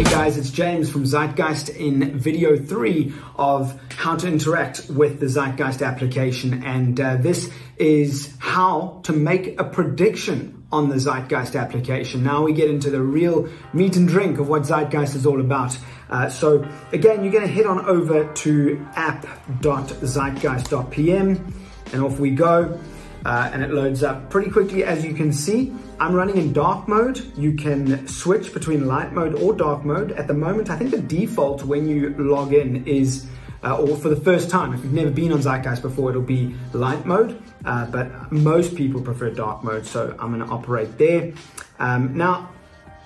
Hey guys, it's James from Zeitgeist in video three of how to interact with the Zeitgeist application. And uh, this is how to make a prediction on the Zeitgeist application. Now we get into the real meat and drink of what Zeitgeist is all about. Uh, so again, you're going to head on over to app.zeitgeist.pm and off we go. Uh, and it loads up pretty quickly as you can see. I'm running in dark mode. You can switch between light mode or dark mode. At the moment, I think the default when you log in is, uh, or for the first time, if you've never been on Zeitgeist before, it'll be light mode, uh, but most people prefer dark mode, so I'm gonna operate there. Um, now,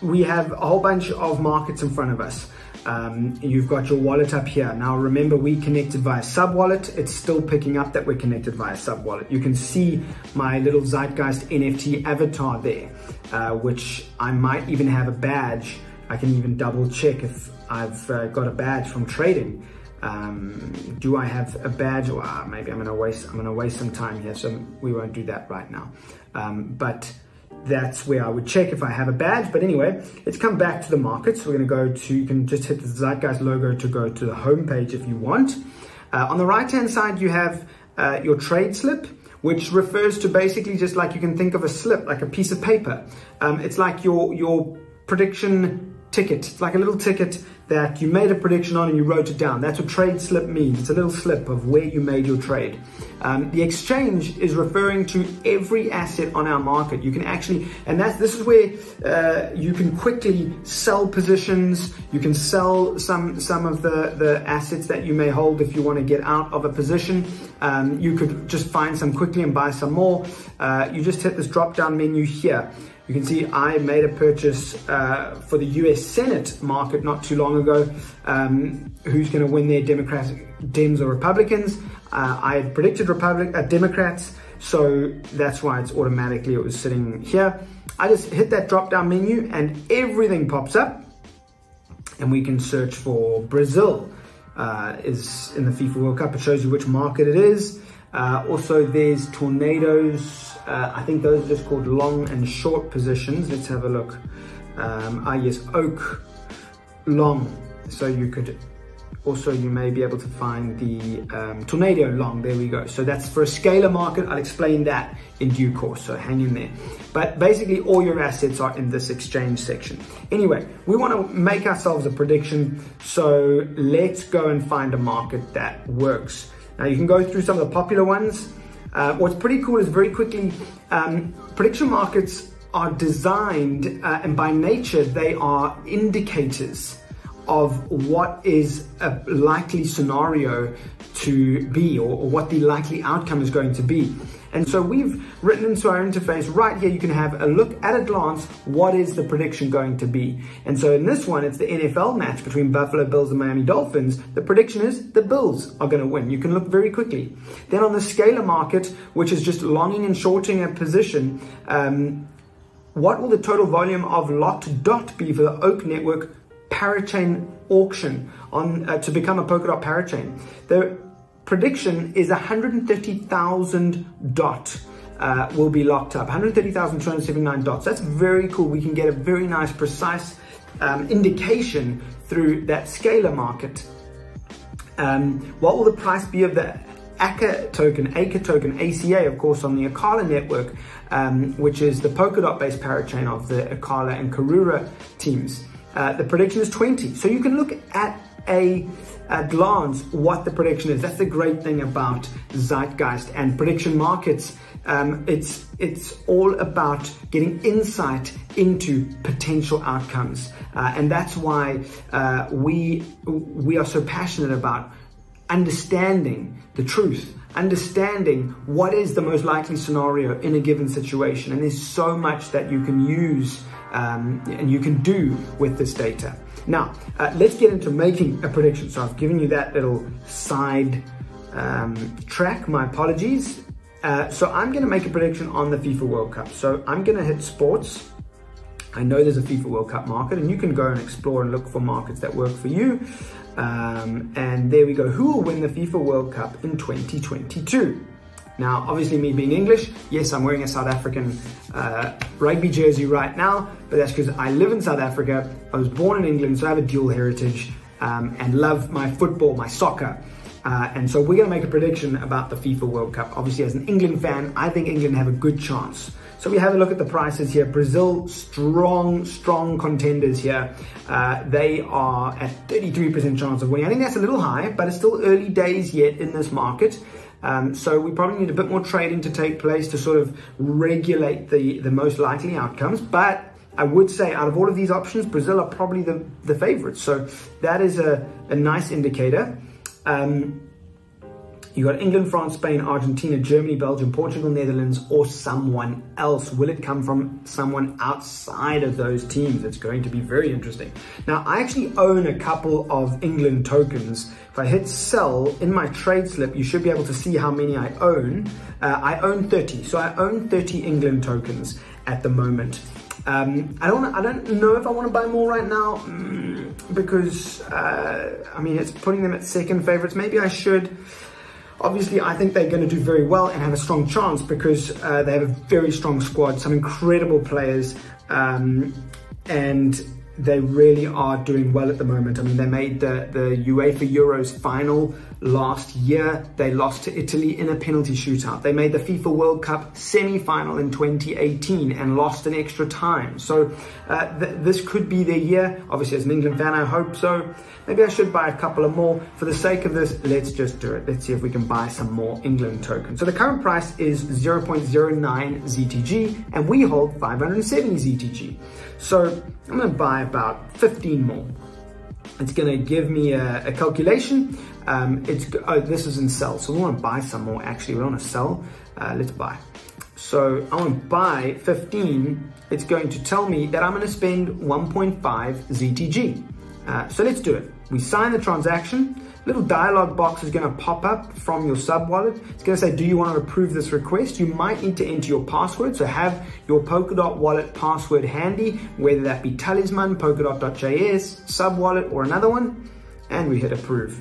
we have a whole bunch of markets in front of us. Um, you've got your wallet up here. Now remember we connected via SubWallet. It's still picking up that we're connected via SubWallet. You can see my little Zeitgeist NFT avatar there, uh, which I might even have a badge. I can even double check if I've uh, got a badge from trading. Um, do I have a badge? Well, maybe I'm gonna waste, I'm gonna waste some time here. So we won't do that right now. Um, but that's where I would check if I have a badge. But anyway, let's come back to the market. So we're going to go to, you can just hit the Zeitgeist logo to go to the home page if you want. Uh, on the right hand side, you have uh, your trade slip, which refers to basically just like you can think of a slip, like a piece of paper. Um, it's like your, your prediction ticket. It's like a little ticket that you made a prediction on and you wrote it down. That's what trade slip means. It's a little slip of where you made your trade. Um, the exchange is referring to every asset on our market. You can actually, and that's this is where uh, you can quickly sell positions. You can sell some some of the the assets that you may hold if you want to get out of a position. Um, you could just find some quickly and buy some more. Uh, you just hit this drop down menu here. You can see I made a purchase uh, for the US Senate market not too long ago. Um, who's going to win there, Democrats, Dems or Republicans? Uh, I had predicted Republic, uh, Democrats, so that's why it's automatically, it was sitting here. I just hit that drop down menu and everything pops up and we can search for Brazil. Uh, is in the FIFA World Cup. It shows you which market it is. Uh, also, there's tornadoes. Uh, I think those are just called long and short positions. Let's have a look. Um, ah, yes, oak long. So you could also, you may be able to find the um, tornado long. There we go. So that's for a scalar market. I'll explain that in due course. So hang in there. But basically, all your assets are in this exchange section. Anyway, we want to make ourselves a prediction. So let's go and find a market that works. Now you can go through some of the popular ones. Uh, what's pretty cool is very quickly, um, prediction markets are designed uh, and by nature they are indicators of what is a likely scenario to be or, or, what the likely outcome is going to be. And so we've written into our interface right here, you can have a look at a glance, what is the prediction going to be? And so in this one, it's the NFL match between Buffalo Bills and Miami Dolphins. The prediction is the Bills are going to win. You can look very quickly. Then on the scalar market, which is just longing and shorting a position, um, what will the total volume of lot dot be for the Oak Network parachain auction on uh, to become a Polkadot parachain. The prediction is 130,000 dot uh, will be locked up. 130,279 dots. That's very cool. We can get a very nice, precise um, indication through that scalar market. Um, what will the price be of the ACA token, ACA token, ACA, of course, on the Acala network, um, which is the Polkadot based parachain of the Acala and Karura teams. Uh, the prediction is 20. So you can look at a, a glance what the prediction is. That's the great thing about Zeitgeist and prediction markets. Um, it's it's all about getting insight into potential outcomes, uh, and that's why uh, we we are so passionate about understanding the truth, understanding what is the most likely scenario in a given situation. And there's so much that you can use um, and you can do with this data. Now, uh, let's get into making a prediction. So I've given you that little side um, track, my apologies. Uh, so I'm gonna make a prediction on the FIFA World Cup. So I'm gonna hit sports. I know there's a FIFA World Cup market and you can go and explore and look for markets that work for you. Um, and there we go. Who will win the FIFA World Cup in 2022? Now, obviously, me being English, yes, I'm wearing a South African uh, rugby jersey right now, but that's because I live in South Africa. I was born in England, so I have a dual heritage um, and love my football, my soccer. Uh, and so we're going to make a prediction about the FIFA World Cup. Obviously, as an England fan, I think England have a good chance. So we have a look at the prices here. Brazil, strong, strong contenders here. Uh, they are at 33% chance of winning. I think that's a little high, but it's still early days yet in this market. Um, so we probably need a bit more trading to take place to sort of regulate the, the most likely outcomes. But I would say out of all of these options, Brazil are probably the, the favorites. So that is a, a nice indicator. Um, you got England, France, Spain, Argentina, Germany, Belgium, Portugal, Netherlands, or someone else. Will it come from someone outside of those teams? It's going to be very interesting. Now, I actually own a couple of England tokens. If I hit sell in my trade slip, you should be able to see how many I own. Uh, I own 30. So I own 30 England tokens at the moment. Um, I don't. I don't know if I want to buy more right now mm, because uh, I mean it's putting them at second favorites. Maybe I should. Obviously, I think they're going to do very well and have a strong chance because uh, they have a very strong squad, some incredible players, um, and they really are doing well at the moment. I mean, they made the, the UEFA Euros final last year. They lost to Italy in a penalty shootout. They made the FIFA World Cup semi-final in 2018 and lost in extra time. So uh, th this could be their year. Obviously, as an England fan, I hope so. Maybe I should buy a couple of more. For the sake of this, let's just do it. Let's see if we can buy some more England tokens. So the current price is 0.09 ZTG and we hold 570 ZTG. So I'm gonna buy about 15 more. It's gonna give me a, a calculation. Um, it's oh, This is in sell, so we wanna buy some more actually. We wanna sell, uh, let's buy. So I want to buy 15. It's going to tell me that I'm going to spend 1.5 ZTG. Uh, so let's do it. We sign the transaction. Little dialog box is going to pop up from your SubWallet. It's going to say, do you want to approve this request? You might need to enter your password. So have your Polkadot wallet password handy, whether that be Talisman, Polkadot.js, sub wallet, or another one. And we hit approve.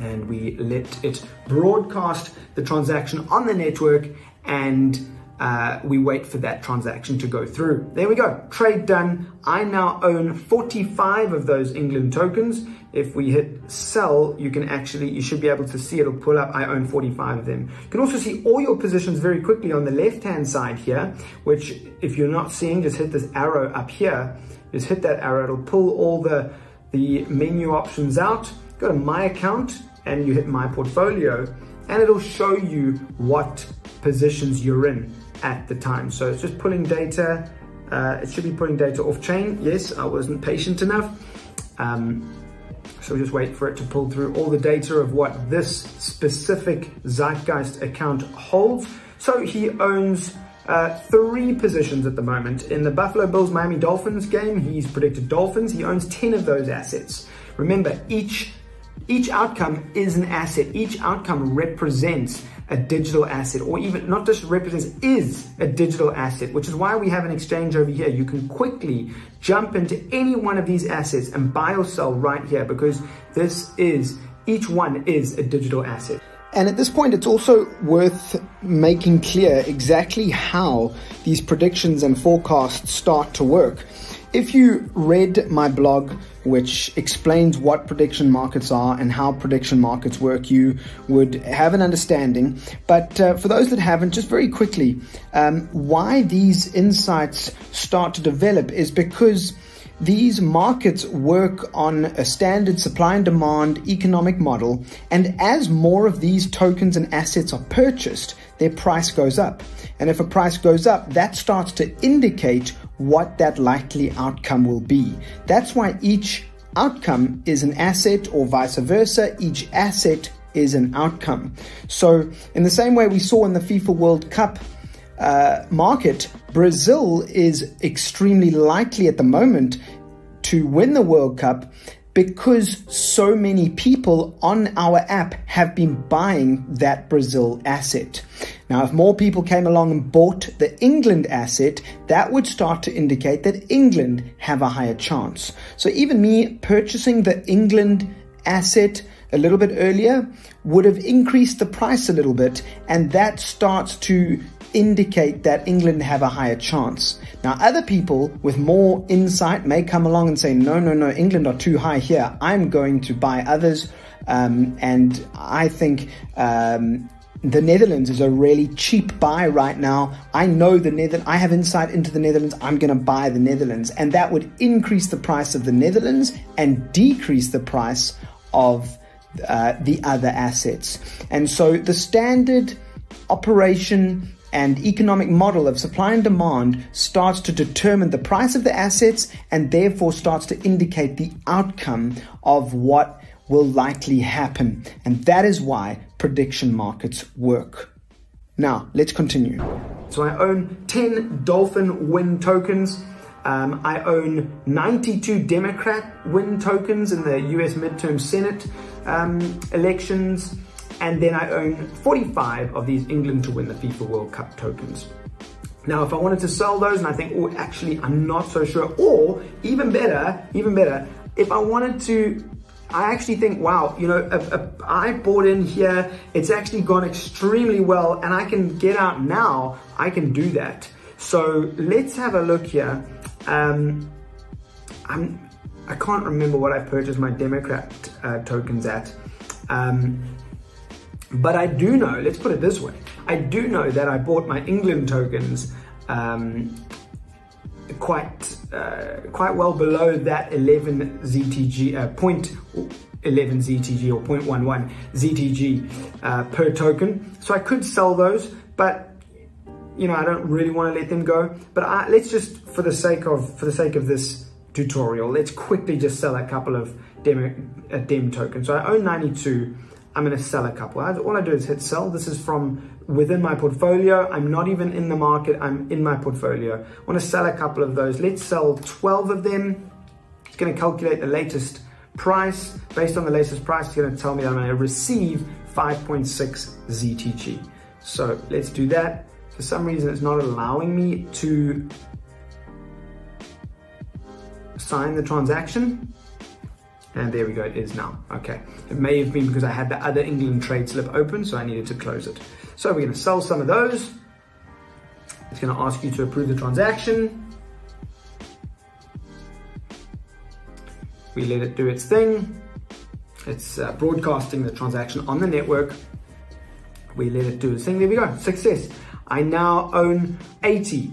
And we let it broadcast the transaction on the network and uh, we wait for that transaction to go through. There we go, trade done. I now own 45 of those England tokens. If we hit sell, you can actually, you should be able to see it'll pull up. I own 45 of them. You can also see all your positions very quickly on the left-hand side here, which if you're not seeing, just hit this arrow up here. Just hit that arrow, it'll pull all the, the menu options out. Go to my account and you hit my portfolio and it'll show you what positions you're in at the time. So it's just pulling data. Uh, it should be pulling data off chain. Yes, I wasn't patient enough. Um, so just wait for it to pull through all the data of what this specific Zeitgeist account holds. So he owns uh, three positions at the moment. In the Buffalo Bills Miami Dolphins game, he's predicted Dolphins. He owns 10 of those assets. Remember, each each outcome is an asset. Each outcome represents a digital asset or even not just represents is a digital asset which is why we have an exchange over here you can quickly jump into any one of these assets and buy or sell right here because this is each one is a digital asset and at this point, it's also worth making clear exactly how these predictions and forecasts start to work. If you read my blog, which explains what prediction markets are and how prediction markets work, you would have an understanding. But uh, for those that haven't, just very quickly, um, why these insights start to develop is because these markets work on a standard supply and demand economic model, and as more of these tokens and assets are purchased, their price goes up. And if a price goes up, that starts to indicate what that likely outcome will be. That's why each outcome is an asset or vice versa. Each asset is an outcome. So in the same way we saw in the FIFA World Cup uh, market, Brazil is extremely likely at the moment to win the World Cup because so many people on our app have been buying that Brazil asset. Now, if more people came along and bought the England asset, that would start to indicate that England have a higher chance. So even me purchasing the England asset a little bit earlier would have increased the price a little bit, and that starts to indicate that England have a higher chance. Now, other people with more insight may come along and say, no, no, no, England are too high here. I'm going to buy others. Um, and I think um, the Netherlands is a really cheap buy right now. I know the Nether I have insight into the Netherlands. I'm going to buy the Netherlands and that would increase the price of the Netherlands and decrease the price of uh, the other assets. And so the standard operation and economic model of supply and demand starts to determine the price of the assets and therefore starts to indicate the outcome of what will likely happen. And that is why prediction markets work. Now, let's continue. So I own 10 Dolphin Win tokens. Um, I own 92 Democrat Win tokens in the US midterm Senate um, elections. And then I own 45 of these England to win the FIFA World Cup tokens. Now, if I wanted to sell those and I think, oh, actually, I'm not so sure, or even better, even better, if I wanted to I actually think, wow, you know, a, a, I bought in here, it's actually gone extremely well, and I can get out now, I can do that. So let's have a look here. Um, I'm, I can't remember what I purchased my Democrat uh, tokens at. Um, but I do know, let's put it this way, I do know that I bought my England tokens um, quite uh, quite well below that 11 ZTG, uh, point 11 ZTG or 0.11 ZTG uh, per token. So I could sell those, but you know I don't really want to let them go. But I, let's just, for the sake of for the sake of this tutorial, let's quickly just sell a couple of demo uh, dem tokens. So I own 92. I'm to sell a couple. ads. All I do is hit sell. This is from within my portfolio. I'm not even in the market. I'm in my portfolio. I want to sell a couple of those. Let's sell 12 of them. It's going to calculate the latest price. Based on the latest price, it's going to tell me that I'm to receive 5.6 ZTG. So let's do that. For some reason, it's not allowing me to sign the transaction. And there we go, it is now. Okay. It may have been because I had the other England trade slip open, so I needed to close it. So we're going to sell some of those. It's going to ask you to approve the transaction. We let it do its thing. It's uh, broadcasting the transaction on the network. We let it do its thing. There we go. Success. I now own 80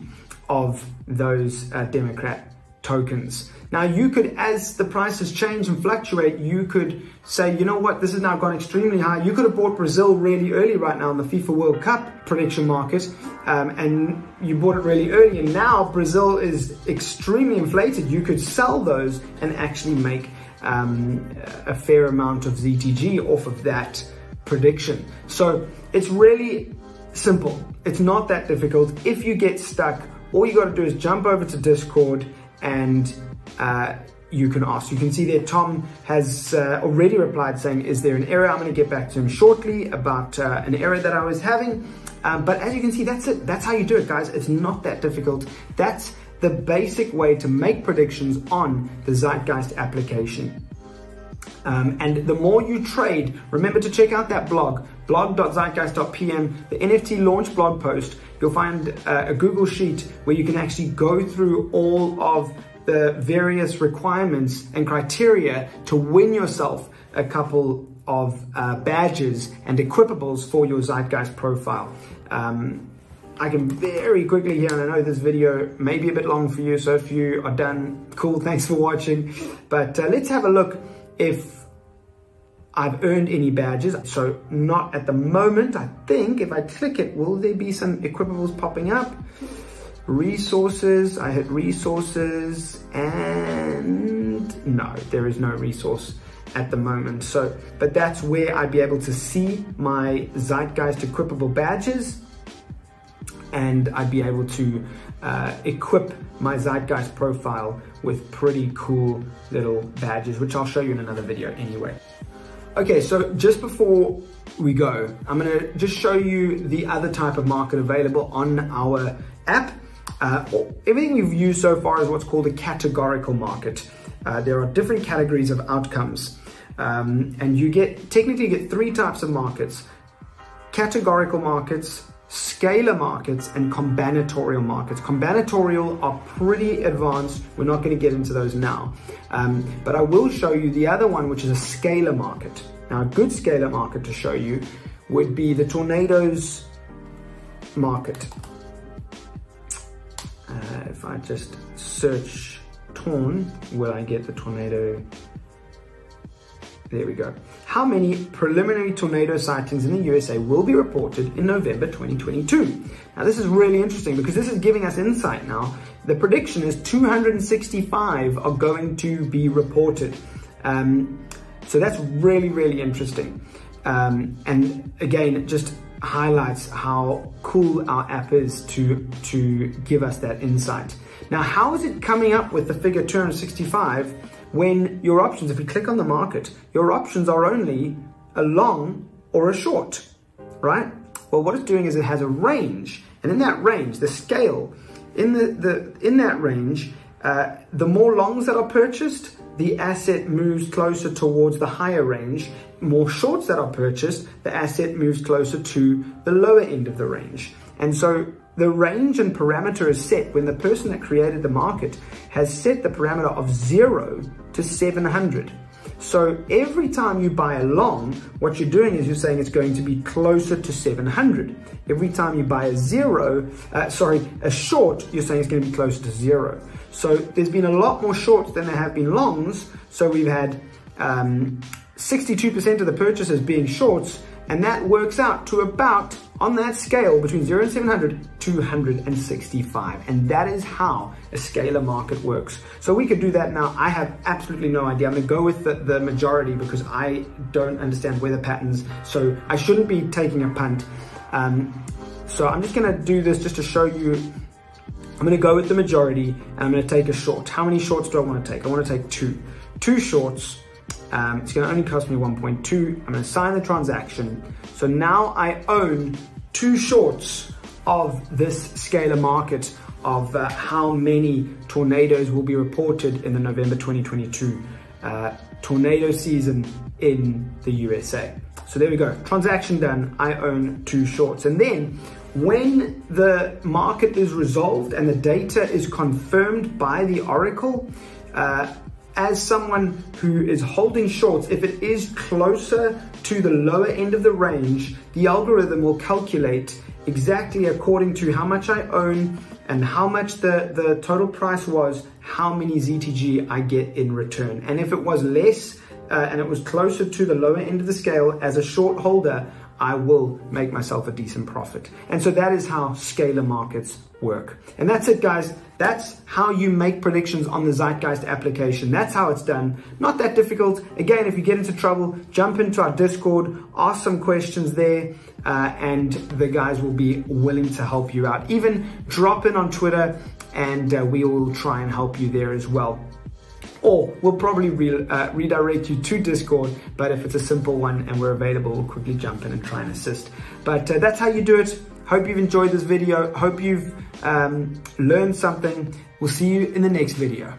of those uh, Democrat tokens. Now you could, as the prices change and fluctuate, you could say, you know what, this has now gone extremely high. You could have bought Brazil really early right now in the FIFA World Cup prediction market, um, and you bought it really early, and now Brazil is extremely inflated. You could sell those and actually make um, a fair amount of ZTG off of that prediction. So it's really simple. It's not that difficult. If you get stuck, all you got to do is jump over to Discord and uh, you can ask. You can see there Tom has uh, already replied saying, is there an error? I'm going to get back to him shortly about uh, an error that I was having. Um, but as you can see, that's it. That's how you do it, guys. It's not that difficult. That's the basic way to make predictions on the Zeitgeist application. Um, and the more you trade, remember to check out that blog, blog.zeitgeist.pm, the NFT launch blog post. You'll find uh, a Google Sheet where you can actually go through all of the various requirements and criteria to win yourself a couple of uh, badges and equipables for your Zeitgeist profile. Um, I can very quickly here, and I know this video may be a bit long for you, so if you are done, cool, thanks for watching. But uh, let's have a look if I've earned any badges. So not at the moment, I think if I click it, will there be some equipables popping up? Resources, I hit resources and no, there is no resource at the moment. So, but that's where I'd be able to see my Zeitgeist equipable badges and I'd be able to uh, equip my Zeitgeist profile with pretty cool little badges, which I'll show you in another video anyway. Okay, so just before we go, I'm gonna just show you the other type of market available on our app. Uh, everything we've used so far is what's called a categorical market. Uh, there are different categories of outcomes. Um, and you get technically you get three types of markets categorical markets, scalar markets, and combinatorial markets. Combinatorial are pretty advanced. We're not going to get into those now. Um, but I will show you the other one, which is a scalar market. Now, a good scalar market to show you would be the tornadoes market. I just search torn, will I get the tornado there we go. How many preliminary tornado sightings in the USA will be reported in November 2022? Now this is really interesting because this is giving us insight now. The prediction is 265 are going to be reported. Um, so that's really, really interesting. Um, and again, just highlights how cool our app is to, to give us that insight. Now, how is it coming up with the figure 265 when your options, if we click on the market, your options are only a long or a short, right? Well, what it's doing is it has a range, and in that range, the scale, in the, the in that range, uh, the more longs that are purchased, the asset moves closer towards the higher range. More shorts that are purchased, the asset moves closer to the lower end of the range. And so the range and parameter is set when the person that created the market has set the parameter of zero to 700. So every time you buy a long, what you're doing is you're saying it's going to be closer to 700. Every time you buy a zero, uh, sorry, a short, you're saying it's going to be closer to zero. So there's been a lot more shorts than there have been longs. So we've had 62% um, of the purchases being shorts and that works out to about, on that scale, between 0 and 700, 265. And that is how a scalar market works. So we could do that now. I have absolutely no idea. I'm gonna go with the, the majority because I don't understand weather patterns. So I shouldn't be taking a punt. Um, so I'm just gonna do this just to show you I'm gonna go with the majority and I'm gonna take a short. How many shorts do I wanna take? I wanna take two. Two shorts um, it's gonna only cost me 1.2. I'm gonna sign the transaction. So now I own two shorts of this scalar market of uh, how many tornadoes will be reported in the November 2022 uh, tornado season in the USA. So there we go, transaction done, I own two shorts. And then when the market is resolved and the data is confirmed by the Oracle, uh, as someone who is holding shorts, if it is closer to the lower end of the range, the algorithm will calculate exactly according to how much I own and how much the, the total price was, how many ZTG I get in return. And if it was less uh, and it was closer to the lower end of the scale as a short holder, I will make myself a decent profit. And so that is how scalar markets work. And that's it, guys. That's how you make predictions on the Zeitgeist application. That's how it's done. Not that difficult. Again, if you get into trouble, jump into our Discord, ask some questions there, uh, and the guys will be willing to help you out. Even drop in on Twitter, and uh, we will try and help you there as well or we'll probably re uh, redirect you to Discord. But if it's a simple one and we're available, we'll quickly jump in and try and assist. But uh, that's how you do it. Hope you've enjoyed this video. Hope you've um, learned something. We'll see you in the next video.